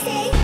Okay.